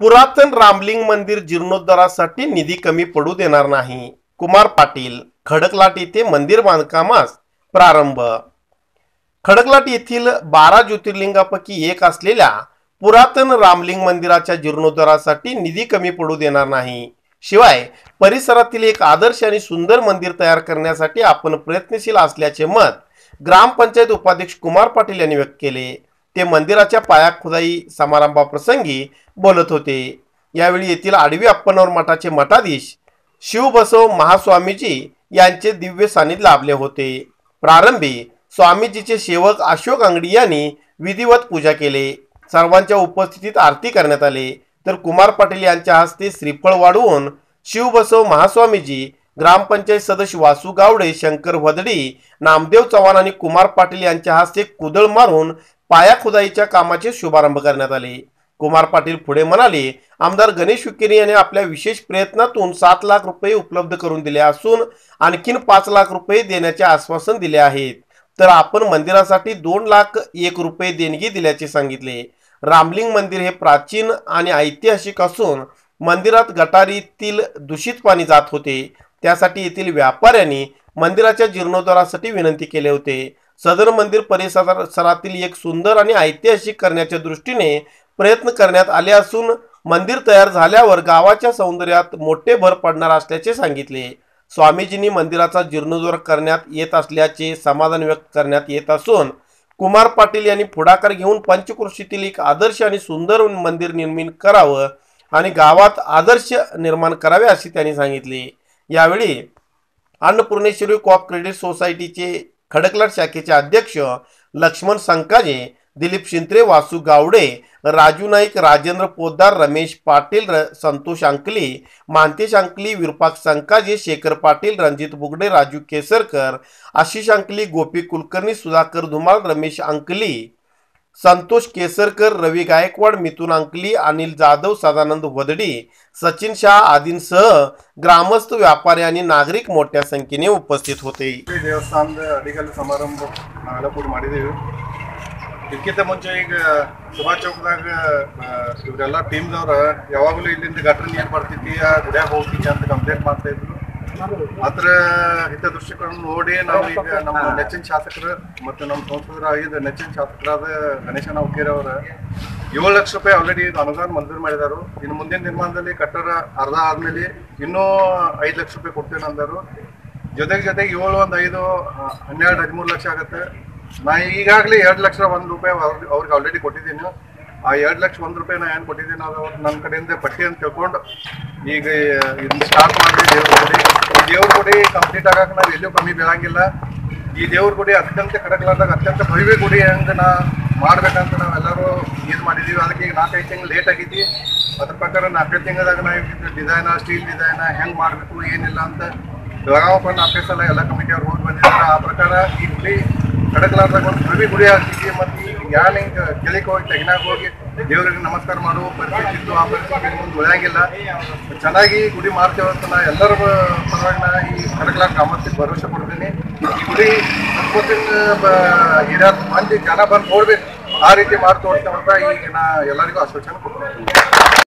पुरातन रामलिंग मंदिर जीर्णोद्धारासाठी निधी कमी पडू देणार नाही. कुमार पाटील खडकलाट येथे मंदिर बांधकामास प्रारंभ. खडकलाट येथील बारा ज्योतिर्लिंगापैकी एक असलेल्या पुरातन रामलिंग मंदिराच्या जीर्णोद्धारासाठी निधी कमी पडू देणार नाही. शिवाय परिसरातील एक आदर्श आणि सुंदर मंदिर तयार करण्यासाठी आपण प्रयत्नशील असल्याचे मत ग्रामपंचायत उपाध्यक्ष कुमार पाटील यांनी व्यक्त केले. ते मंदिराच्या पाया खुदाई समारंभाप्रसंगी बोलत होते. यावेळी येथील आडवी अप्पनवर मठाचे मठाधीश शिवबसव महास्वामीजी यांचे दिव्य सानिध्य लाभले होते. प्रारंभी स्वामीजीचे सेवक अशोक अंगडी यांनी विधिवत पूजा केले. सर्वांच्या उपस्थितीत आरती करण्यात आले. तर कुमार पाटील यांच्या हस्ते श्रीफळ वाढवून शिवबसव महास्वामीजी ग्रामपंचायत सदस्य वासू गावडे शंकर वदडी नामदेव चव्हाण आणि कुमार पाटील यांच्या हस्ते कुदळ मारून पाया खुदाईच्या कामाचे शुभारंभ करण्यात आले. कुमार पाटील पुढे म्हणाले आमदार गणेश विकेरी यांनी आपल्या विशेष प्रयत्नातून सात लाख रुपये उपलब्ध करून दिले असून आणखीन पाच लाख रुपये देण्याचे आश्वासन दिले आहेत. तर आपण मंदिरासाठी दोन लाख एक रुपये देणगी दिल्याचे सांगितले. रामलिंग मंदिर हे प्राचीन आणि ऐतिहासिक असून मंदिरात गटारीतील दूषित पाणी जात होते. त्यासाठी येथील व्यापाऱ्यांनी मंदिराच्या जीर्णोद्धारासाठी विनंती केले होते. सदर मंदिर परिसरातील एक सुंदर आणि ऐतिहासिक करण्याच्या दृष्टीने प्रयत्न करण्यात आले असून मंदिर तयार झाल्यावर गावाच्या सौंदर्यात मोठे भर पडणार असल्याचे सांगितले. स्वामीजींनी मंदिराचा जीर्णोद्धार करण्यात येत असल्याचे समाधान व्यक्त करण्यात येत असून कुमार पाटील यांनी पुढाकार घेऊन पंचकृषीतील एक आदर्श आणि सुंदर मंदिर निर्माण करावं आणि गावात आदर्श निर्माण करावे असे त्यांनी सांगितले. यावेळी अन्नपूर्णेश्वरी कॉप क्रेडिट सोसायटीचे खडकलाट शाखेचे अध्यक्ष लक्ष्मण संकाजे दिलीप शिंत्रे वासू गावडे राजू नाईक राजेंद्र पोद्दार रमेश पाटील र संतोष अंकली मानतेश अंकली विरुपाक संकाजे शेखर पाटील रणजित बुगडे राजू केसरकर आशिष अंकली गोपी कुलकर्णी सुधाकर धुमाळ रमेश अंकली संतोष केसरकर रवी गायकवाड मिथुन अंकली अनिल जाधव सदानंद वदडी सचिन शाह आदींसह ग्रामस्थ व्यापारी आणि नागरिक मोठ्या संख्येने उपस्थित होते ಈ ದೇವಸ್ಥಾನದ ಅಡಿಗಲ್ ಸಮಾರಂಭ ನಾವೆಲ್ಲ ಕೂಡಿ ಮಾಡಿದ್ದೀವಿ ಇದಕ್ಕಿಂತ ಮುಂಚೆ ಈಗ ಸುಭಾಷ್ ಚೌಕದಾಗ ಆ, ಇವರೆಲ್ಲ ಟೀಮ್ದವ್ರ ಯಾವಾಗಲೂ ಇಲ್ಲಿಂದ ಗಟ್ರ ನೀರು ಬರ್ತೈತಿ ಆ ಗುಡ್ಯಾಗ ಹೋಗ್ತೀವಿ ಅಂತ ಕಂಪ್ಲೇಂಟ್ ಮಾಡ್ತಾ ಇದ್ರು ಅದ್ರ ಹಿತದೃಷ್ಟಿಕೋನ ನೋಡಿ ನಾವು ಈಗ ನಮ್ಮ ನೆಚ್ಚಿನ ಶಾಸಕರು ಮತ್ತು ನಮ್ಮ ಸಂಸದರ ಐದು ನೆಚ್ಚಿನ ಶಾಸಕರಾದ ಗಣೇಶನ ಹುಕ್ಕೇರಿ ಅವರ ಏಳು ಲಕ್ಷ ರೂಪಾಯಿ ಆಲ್ರೆಡಿ ಅನುದಾನ ಮಂಜೂರು ಮಾಡಿದಾರು. ಇನ್ನು ಮುಂದಿನ ನಿರ್ಮಾಣದಲ್ಲಿ ಕಟ್ಟಡ ಅರ್ಧ ಆದ್ಮೇಲೆ ಇನ್ನೂ ಐದು ಲಕ್ಷ ರೂಪಾಯಿ ಕೊಡ್ತೇನೆ ಅಂದರು. ಜೊತೆಗೆ ಜೊತೆಗೆ ಏಳು ಒಂದು ಐದು ಹನ್ನೆರಡು, ಹದಿಮೂರು ಲಕ್ಷ ಆಗುತ್ತೆ. ನಾ ಈಗಾಗಲೇ ಎರಡು ಲಕ್ಷ ಒಂದು ರೂಪಾಯಿ ಅವ್ರ್- ಅವ್ರಿಗೆ ಆಲ್ರೆಡಿ ಕೊಟ್ಟಿದ್ದೀನಿ. ಆ ಎರಡು ಲಕ್ಷ ಒಂದು ರೂಪಾಯಿ ನಾ ಏನು ಕೊಟ್ಟಿದ್ದೀನಿ ಅದು ನನ್ನ ಕಡೆಯಿಂದ ಪಟ್ಟಿ ಅಂತ ತಿಳ್ಕೊಂಡು ಈಗ ಇದನ್ನ ಸ್ಟಾರ್ಟ್ ಮಾಡಿ ದೇವ್ರ ಗುಡಿ ಕಂಪ್ಲೀಟ್ ಆಗಕ್ಕೆ ನಾವು ಎಲ್ಲೂ ಕಮ್ಮಿ ಬೀಳಂಗಿಲ್ಲ. ಈ ದೇವ್ರ ಗುಡಿ ಅತ್ಯಂತ ಕಡಕಲಾದಾಗ ಅತ್ಯಂತ ಭವ್ಯ ಗುಡಿ ಹೆಂಗೆ ನಾ ಮಾಡ್ಬೇಕಂತ ನಾವೆಲ್ಲರೂ ಇದು ಮಾಡಿದ್ದೀವಿ ಅದಕ್ಕೆ ಈಗ ನಾಲ್ಕೈದು ತಿಂಗಳು ಲೇಟ್ ಆಗಿದ್ದಿ. ಅದ್ರ ಪ್ರಕಾರ ನಾಲ್ಕೈದು ತಿಂಗಳದಾಗ ನಾವು ಡಿಸೈನ ಸ್ಟೀಲ್ ಡಿಸೈನ ಹೆಂಗೆ ಮಾಡಬೇಕು, ಏನಿಲ್ಲ ಅಂತ ಬೆಳಗಾವಿ ನಾಲ್ಕೈದು ಎಲ್ಲ ಕಮಿಟಿ ಅವ್ರು ಹೋಗಿ ಬಂದಿದ್ದಾರೆ. ಆ ಪ್ರಕಾರ ಈ ಗುಡಿ ಕಡಕಲಾದಾಗ ಒಂದು ಭವ್ಯ ಗುಡಿ ಆಗ್ತಿದ್ವಿ ಮತ್ತು ಈ ಹಿಂಗೆ ಕೆಳಕ್ಕೆ ಹೋಗಿ ತೆಗಿನಾಗ ಹೋಗಿ ದೇವರಿಗೆ ನಮಸ್ಕಾರ ಮಾಡುವ ಪರಿಸ್ಥಿತಿ ಇತ್ತು. ಆ ಪರಿಸ್ಥಿತಿ ಮುಂದೆ ಉಳಿಯಾಗಿಲ್ಲ ಚೆನ್ನಾಗಿ ಗುಡಿ ಮಾಡ್ತೇವೆ ಅಂತ ನಾ ಎಲ್ಲರ ಪರವಾಗಿ ನಾ ಈ ಕಡಗಲ ಗ್ರಾಮಸ್ಥಿಗೆ ಭರವಸೆ ಕೊಡ್ತೀನಿ. ಈ ಗುಡಿ ಸುತ್ತಮುತ್ತಿನ ಹಿರಿಯ ಮಂದಿ ಜನ ಬಂದು ನೋಡ್ಬೇಕು. ಆ ರೀತಿ ಮಾಡಿ ಅಂತ ಈಗ ನಾ ಎಲ್ಲರಿಗೂ ಆಶ್ವಾಸನೆ ಕೊಡ್ತೀನಿ.